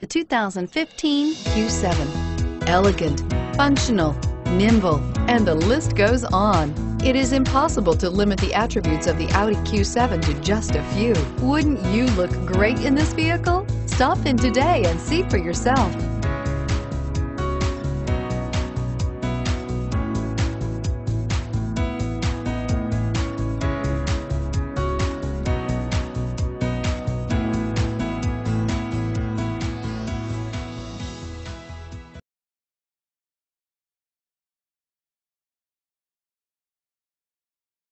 The 2015 Q7. Elegant, functional, nimble, and the list goes on. It is impossible to limit the attributes of the Audi Q7 to just a few. Wouldn't you look great in this vehicle? Stop in today and see for yourself.